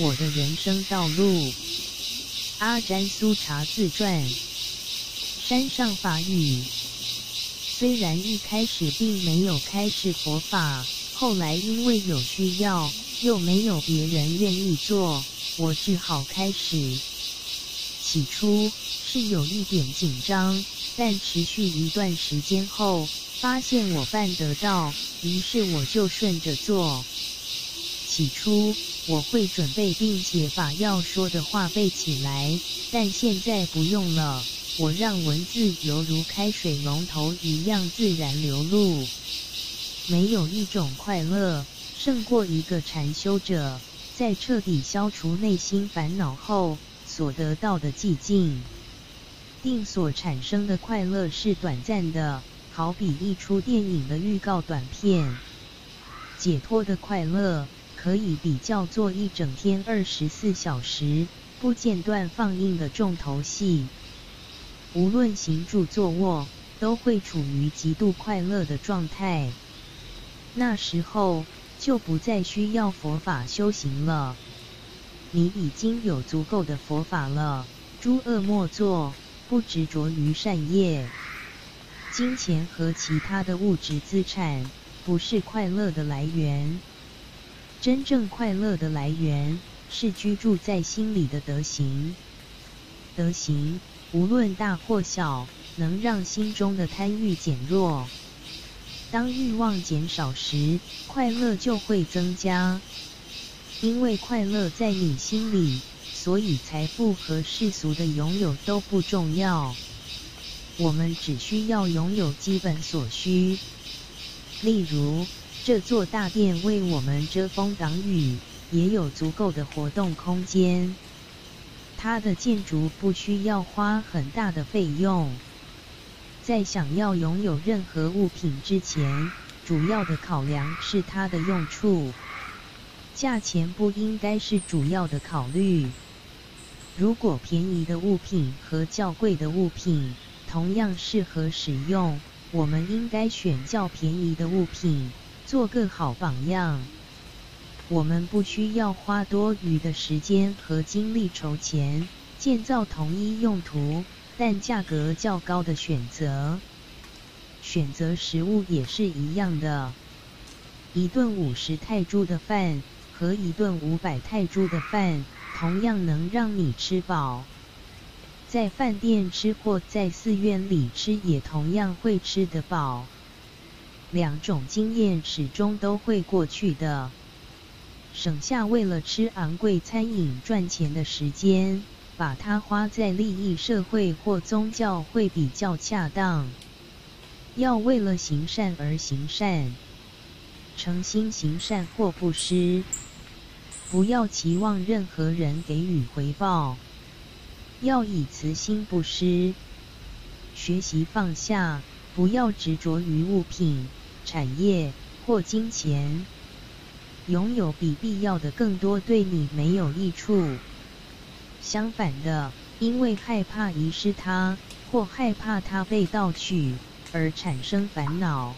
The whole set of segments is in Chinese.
我的人生道路。阿詹苏查自传。山上法语。虽然一开始并没有开始佛法，后来因为有需要，又没有别人愿意做，我只好开始。起初是有一点紧张，但持续一段时间后，发现我办得到，于是我就顺着做。起初我会准备并且把要说的话背起来，但现在不用了。我让文字犹如开水龙头一样自然流露。没有一种快乐胜过一个禅修者在彻底消除内心烦恼后所得到的寂静。定所产生的快乐是短暂的，好比一出电影的预告短片。解脱的快乐可以比较做一整天二十四小时不间断放映的重头戏。无论行住坐卧，都会处于极度快乐的状态。那时候就不再需要佛法修行了。你已经有足够的佛法了。诸恶莫作，不执着于善业。金钱和其他的物质资产不是快乐的来源。真正快乐的来源是居住在心里的德行。德行。无论大或小，能让心中的贪欲减弱。当欲望减少时，快乐就会增加。因为快乐在你心里，所以财富和世俗的拥有都不重要。我们只需要拥有基本所需。例如，这座大殿为我们遮风挡雨，也有足够的活动空间。它的建筑不需要花很大的费用。在想要拥有任何物品之前，主要的考量是它的用处。价钱不应该是主要的考虑。如果便宜的物品和较贵的物品同样适合使用，我们应该选较便宜的物品，做个好榜样。我们不需要花多余的时间和精力筹钱建造同一用途但价格较高的选择。选择食物也是一样的。一顿五十泰铢的饭和一顿五百泰铢的饭同样能让你吃饱。在饭店吃或在寺院里吃也同样会吃得饱。两种经验始终都会过去的。省下为了吃昂贵餐饮赚钱的时间，把它花在利益社会或宗教会比较恰当。要为了行善而行善，诚心行善或布施，不要期望任何人给予回报。要以慈心布施，学习放下，不要执着于物品、产业或金钱。拥有比必要的更多对你没有益处。相反的，因为害怕遗失它，或害怕它被盗取而产生烦恼，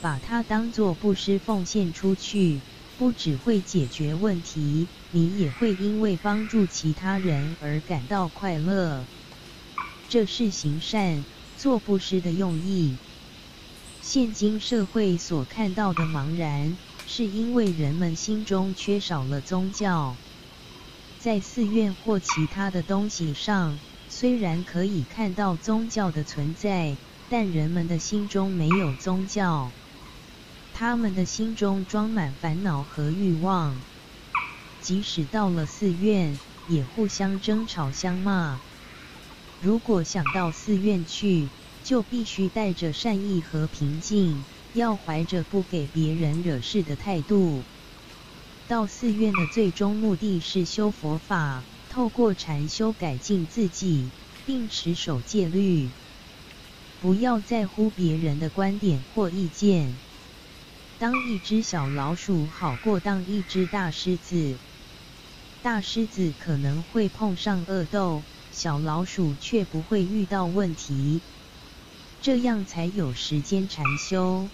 把它当作布施奉献出去，不只会解决问题，你也会因为帮助其他人而感到快乐。这是行善、做布施的用意。现今社会所看到的茫然。是因为人们心中缺少了宗教，在寺院或其他的东西上，虽然可以看到宗教的存在，但人们的心中没有宗教，他们的心中装满烦恼和欲望，即使到了寺院，也互相争吵相骂。如果想到寺院去，就必须带着善意和平静。要怀着不给别人惹事的态度，到寺院的最终目的是修佛法，透过禅修改进自己，并持守戒律。不要在乎别人的观点或意见。当一只小老鼠好过当一只大狮子。大狮子可能会碰上恶斗，小老鼠却不会遇到问题。这样才有时间禅修。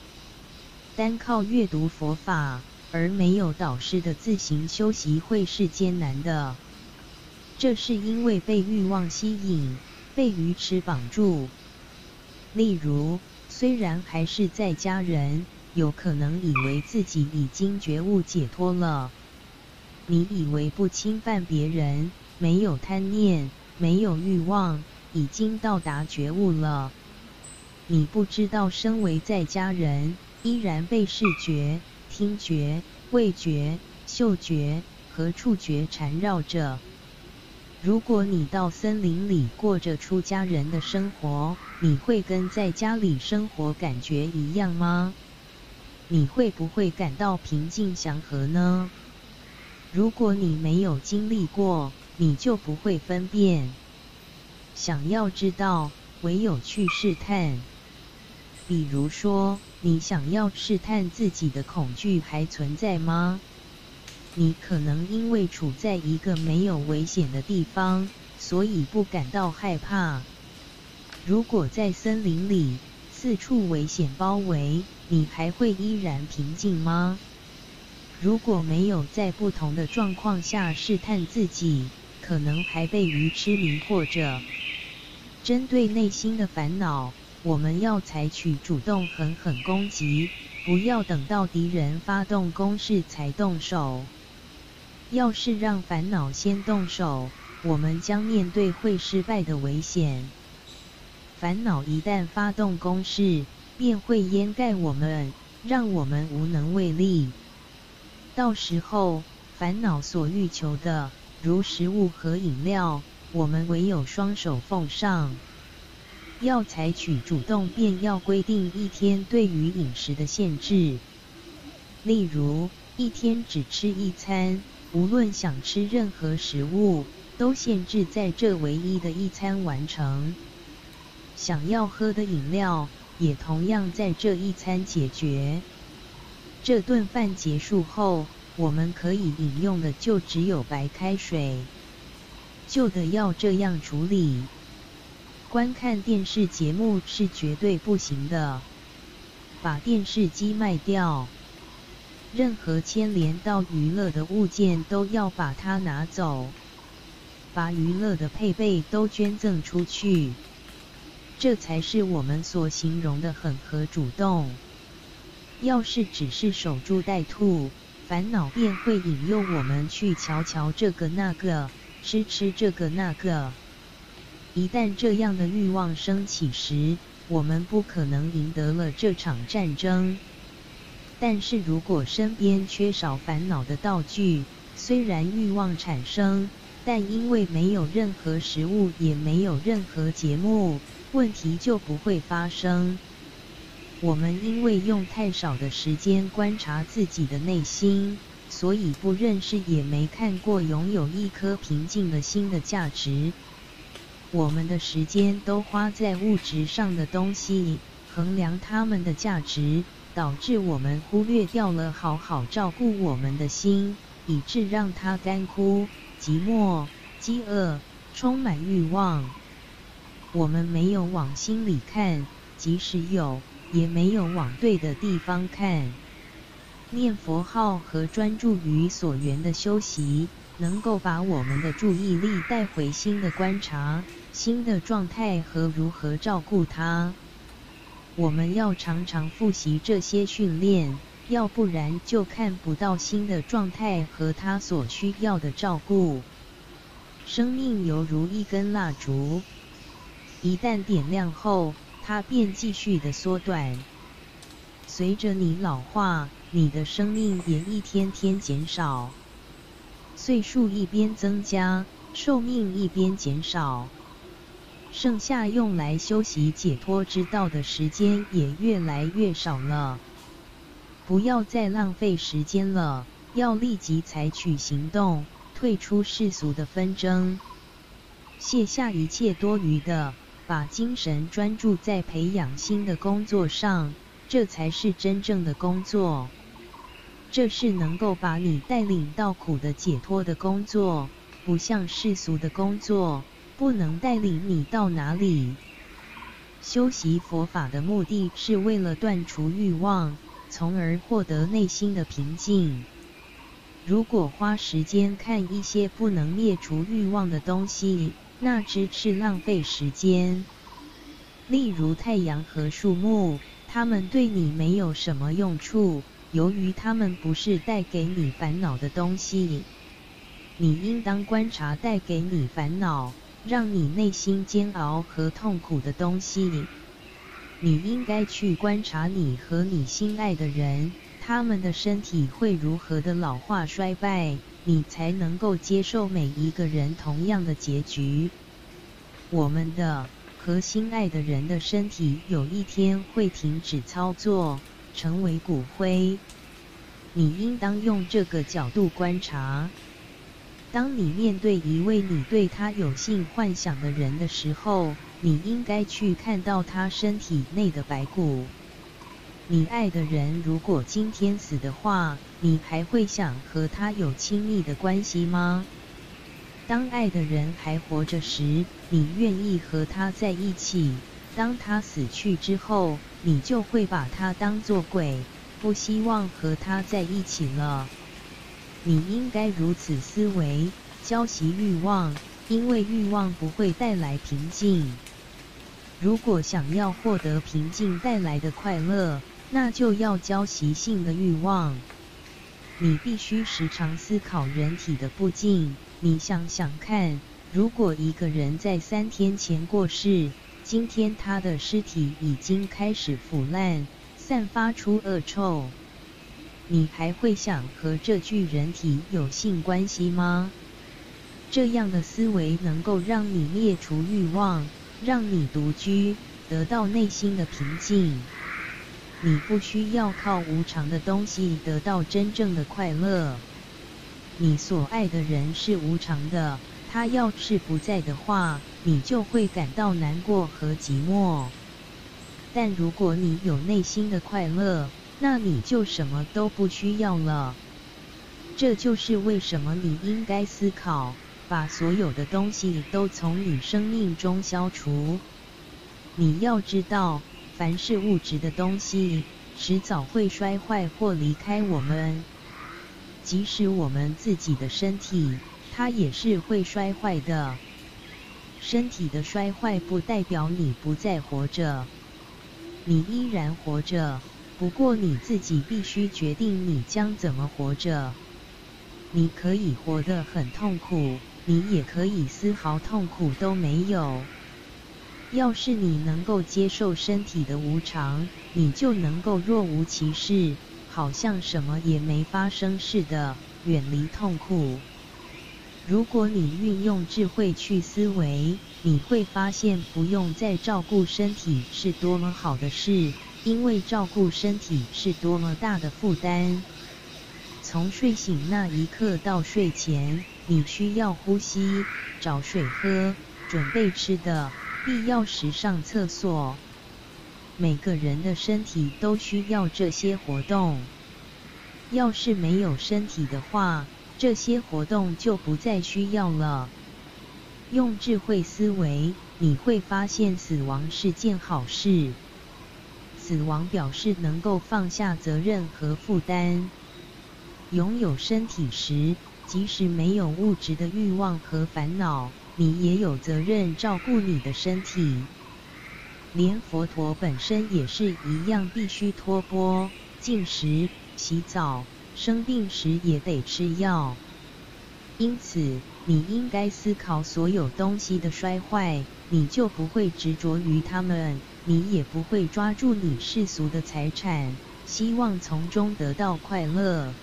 单靠阅读佛法，而没有导师的自行修习会是艰难的。这是因为被欲望吸引，被鱼池绑住。例如，虽然还是在家人，有可能以为自己已经觉悟解脱了。你以为不侵犯别人，没有贪念，没有欲望，已经到达觉悟了。你不知道，身为在家人，依然被视觉、听觉、味觉、嗅觉和触觉缠绕着。如果你到森林里过着出家人的生活，你会跟在家里生活感觉一样吗？你会不会感到平静祥和呢？如果你没有经历过，你就不会分辨。想要知道，唯有去试探。比如说，你想要试探自己的恐惧还存在吗？你可能因为处在一个没有危险的地方，所以不感到害怕。如果在森林里，四处危险包围，你还会依然平静吗？如果没有在不同的状况下试探自己，可能还被鱼吃迷惑着。针对内心的烦恼。我们要采取主动狠狠攻击，不要等到敌人发动攻势才动手。要是让烦恼先动手，我们将面对会失败的危险。烦恼一旦发动攻势，便会掩盖我们，让我们无能为力。到时候，烦恼所欲求的，如食物和饮料，我们唯有双手奉上。要采取主动，便要规定一天对于饮食的限制。例如，一天只吃一餐，无论想吃任何食物，都限制在这唯一的一餐完成。想要喝的饮料，也同样在这一餐解决。这顿饭结束后，我们可以饮用的就只有白开水。旧的要这样处理。观看电视节目是绝对不行的，把电视机卖掉。任何牵连到娱乐的物件都要把它拿走，把娱乐的配备都捐赠出去。这才是我们所形容的狠和主动。要是只是守株待兔，烦恼便会引诱我们去瞧瞧这个那个，吃吃这个那个。一旦这样的欲望升起时，我们不可能赢得了这场战争。但是如果身边缺少烦恼的道具，虽然欲望产生，但因为没有任何食物，也没有任何节目，问题就不会发生。我们因为用太少的时间观察自己的内心，所以不认识也没看过拥有一颗平静的心的价值。我们的时间都花在物质上的东西，衡量它们的价值，导致我们忽略掉了好好照顾我们的心，以致让它干枯、寂寞、饥饿，充满欲望。我们没有往心里看，即使有，也没有往对的地方看。念佛号和专注于所缘的修习，能够把我们的注意力带回新的观察。新的状态和如何照顾它，我们要常常复习这些训练，要不然就看不到新的状态和他所需要的照顾。生命犹如一根蜡烛，一旦点亮后，它便继续的缩短。随着你老化，你的生命也一天天减少，岁数一边增加，寿命一边减少。剩下用来修习解脱之道的时间也越来越少了。不要再浪费时间了，要立即采取行动，退出世俗的纷争，卸下一切多余的，把精神专注在培养新的工作上，这才是真正的工作。这是能够把你带领到苦的解脱的工作，不像世俗的工作。不能带领你到哪里。修习佛法的目的是为了断除欲望，从而获得内心的平静。如果花时间看一些不能灭除欲望的东西，那只是浪费时间。例如太阳和树木，它们对你没有什么用处，由于它们不是带给你烦恼的东西。你应当观察带给你烦恼、让你内心煎熬和痛苦的东西。你应该去观察你和你心爱的人。他们的身体会如何的老化衰败，你才能够接受每一个人同样的结局。我们的和心爱的人的身体有一天会停止操作，成为骨灰。你应当用这个角度观察。当你面对一位你对他有性幻想的人的时候，你应该去看到他身体内的白骨。你爱的人如果今天死的话，你还会想和他有亲密的关系吗？当爱的人还活着时，你愿意和他在一起；当他死去之后，你就会把他当作鬼，不希望和他在一起了。你应该如此思维，浇习欲望，因为欲望不会带来平静。如果想要获得平静带来的快乐，那就要教习性的欲望。你必须时常思考人体的不净。你想想看，如果一个人在三天前过世，今天他的尸体已经开始腐烂，散发出恶臭，你还会想和这具人体有性关系吗？这样的思维能够让你灭除欲望，让你独居，得到内心的平静。你不需要靠无常的东西得到真正的快乐。你所爱的人是无常的，他要是不在的话，你就会感到难过和寂寞。但如果你有内心的快乐，那你就什么都不需要了。这就是为什么你应该思考，把所有的东西都从你生命中消除。你要知道。凡是物质的东西，迟早会摔坏或离开我们。即使我们自己的身体，它也是会摔坏的。身体的摔坏不代表你不再活着，你依然活着，不过你自己必须决定你将怎么活着。你可以活得很痛苦，你也可以丝毫痛苦都没有。要是你能够接受身体的无常，你就能够若无其事，好像什么也没发生似的，远离痛苦。如果你运用智慧去思维，你会发现不用再照顾身体是多么好的事，因为照顾身体是多么大的负担。从睡醒那一刻到睡前，你需要呼吸、找水喝、准备吃的。必要时上厕所，每个人的身体都需要这些活动。要是没有身体的话，这些活动就不再需要了。用智慧思维，你会发现死亡是件好事。死亡表示能够放下责任和负担。拥有身体时，即使没有物质的欲望和烦恼。你也有责任照顾你的身体，连佛陀本身也是一样，必须托钵、进食、洗澡，生病时也得吃药。因此，你应该思考所有东西的衰坏，你就不会执着于他们，你也不会抓住你世俗的财产，希望从中得到快乐。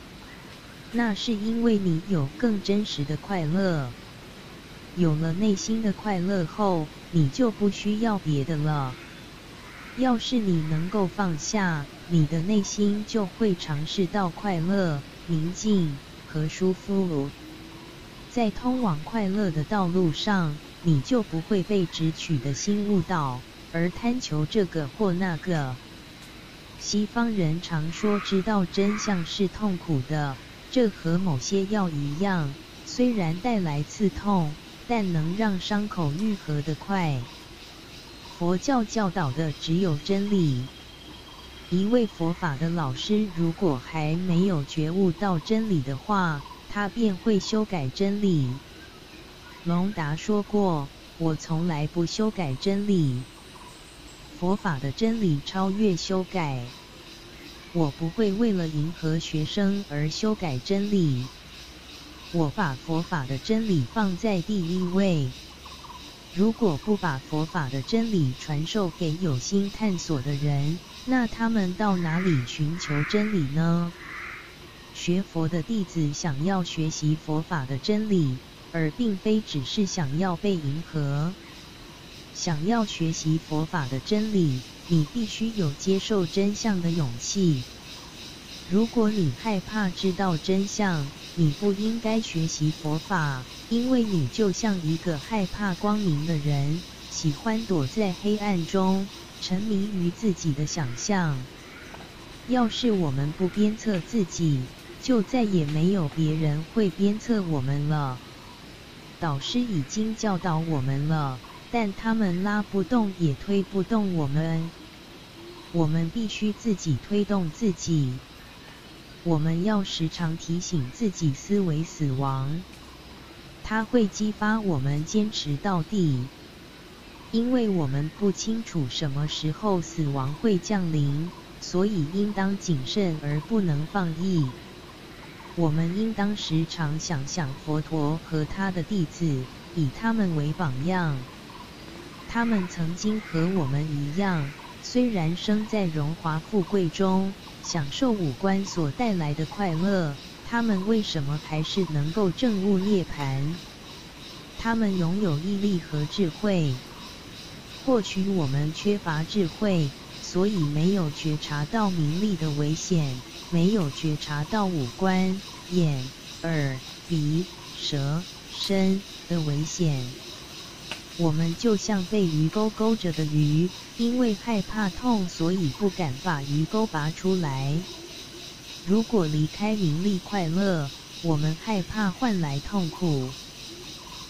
那是因为你有更真实的快乐。有了内心的快乐后，你就不需要别的了。要是你能够放下，你的内心就会尝试到快乐、宁静和舒服。在通往快乐的道路上，你就不会被直取的心误导，而贪求这个或那个。西方人常说，知道真相是痛苦的，这和某些药一样，虽然带来刺痛。但能让伤口愈合得快。佛教教导的只有真理。一位佛法的老师如果还没有觉悟到真理的话，他便会修改真理。龙达说过：“我从来不修改真理，佛法的真理超越修改。我不会为了迎合学生而修改真理。我把佛法的真理放在第一位。如果不把佛法的真理传授给有心探索的人，那他们到哪里寻求真理呢？学佛的弟子想要学习佛法的真理。”而并非只是想要被迎合，想要学习佛法的真理，你必须有接受真相的勇气。如果你害怕知道真相，你不应该学习佛法，因为你就像一个害怕光明的人，喜欢躲在黑暗中，沉迷于自己的想象。要是我们不鞭策自己，就再也没有别人会鞭策我们了。导师已经教导我们了，但他们拉不动也推不动我们。我们必须自己推动自己。我们要时常提醒自己思维死亡，它会激发我们坚持到底。因为我们不清楚什么时候死亡会降临，所以应当谨慎而不能放逸。我们应当时常想想佛陀和他的弟子，以他们为榜样。他们曾经和我们一样，虽然生在荣华富贵中，享受五官所带来的快乐，他们为什么还是能够证悟涅盘？他们拥有毅力和智慧。或许我们缺乏智慧，所以没有觉察到名利的危险。没有觉察到五官、眼、耳、鼻、舌、身的危险，我们就像被鱼钩勾着的鱼，因为害怕痛，所以不敢把鱼钩拔出来。如果离开名利快乐，我们害怕换来痛苦；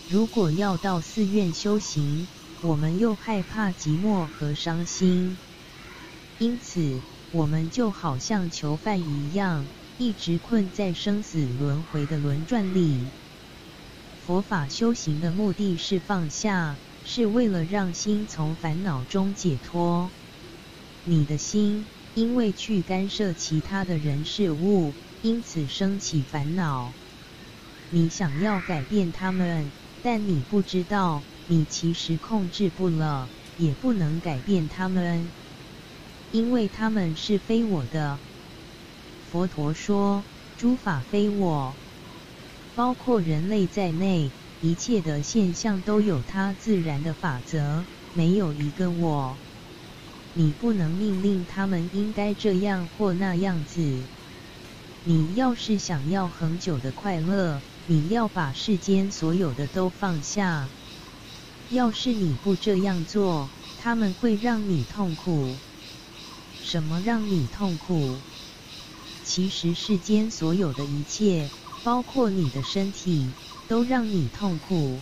如果要到寺院修行，我们又害怕寂寞和伤心。因此。我们就好像囚犯一样，一直困在生死轮回的轮转里。佛法修行的目的是放下，是为了让心从烦恼中解脱。你的心因为去干涉其他的人事物，因此生起烦恼。你想要改变他们，但你不知道，你其实控制不了，也不能改变他们。因为他们是非我的，佛陀说，诸法非我，包括人类在内，一切的现象都有它自然的法则，没有一个我。你不能命令他们应该这样或那样子。你要是想要恒久的快乐，你要把世间所有的都放下。要是你不这样做，他们会让你痛苦。什么让你痛苦？其实世间所有的一切，包括你的身体，都让你痛苦。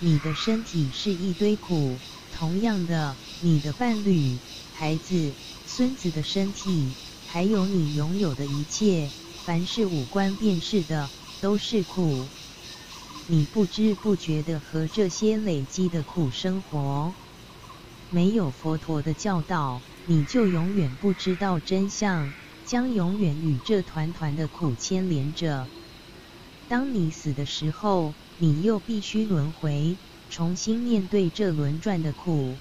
你的身体是一堆苦。同样的，你的伴侣、孩子、孙子的身体，还有你拥有的一切，凡是五官辨识的，都是苦。你不知不觉的和这些累积的苦生活。没有佛陀的教导。你就永远不知道真相，将永远与这团团的苦牵连着。当你死的时候，你又必须轮回，重新面对这轮转的苦。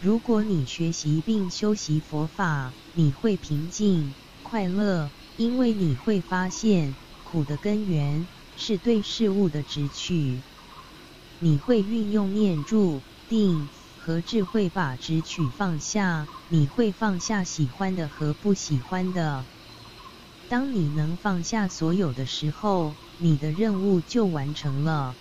如果你学习并修习佛法，你会平静、快乐，因为你会发现苦的根源是对事物的执取。你会运用念住、定。和智慧把直取放下，你会放下喜欢的和不喜欢的。当你能放下所有的时候，你的任务就完成了。